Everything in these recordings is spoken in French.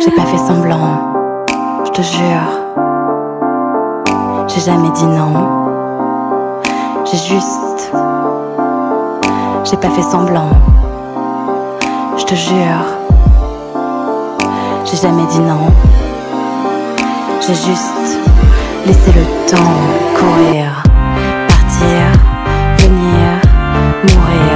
J'ai pas fait semblant, je te jure. J'ai jamais dit non. J'ai juste. J'ai pas fait semblant, je te jure. J'ai jamais dit non. J'ai juste laissé le temps courir, partir, venir, mourir.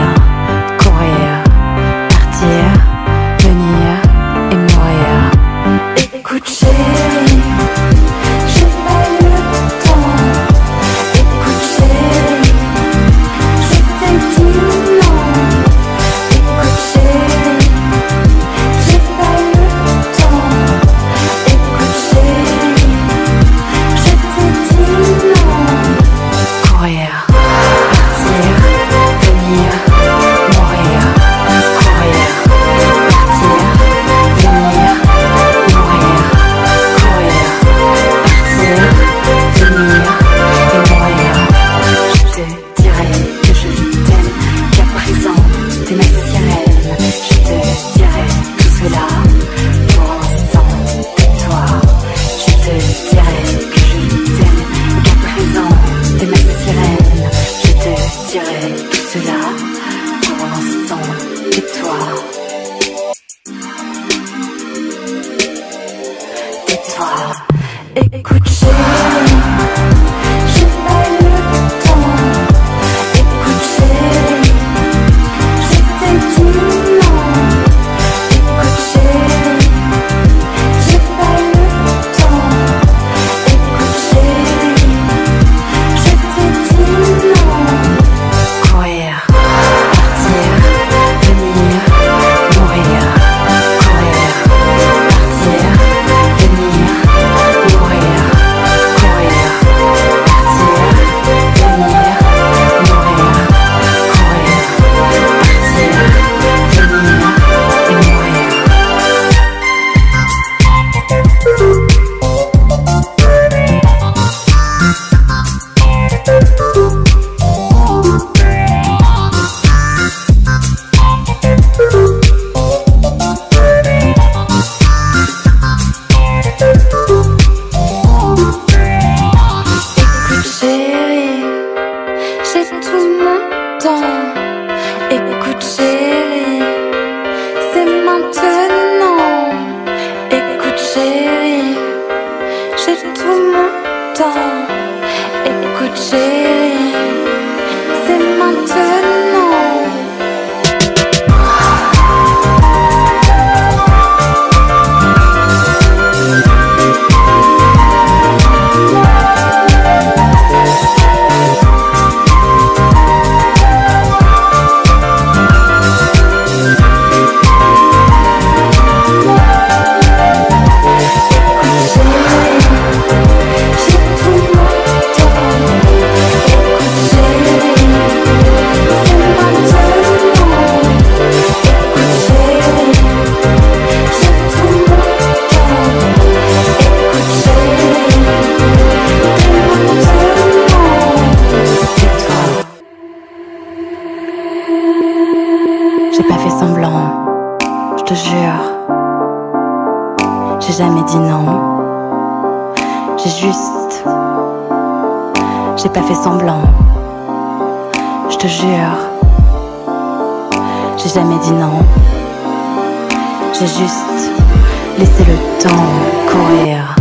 pour l'instant et toi? Tais-toi, écoute, j'ai J'ai pas fait semblant, je te jure. J'ai jamais dit non. J'ai juste. J'ai pas fait semblant, je te jure. J'ai jamais dit non. J'ai juste laissé le temps courir.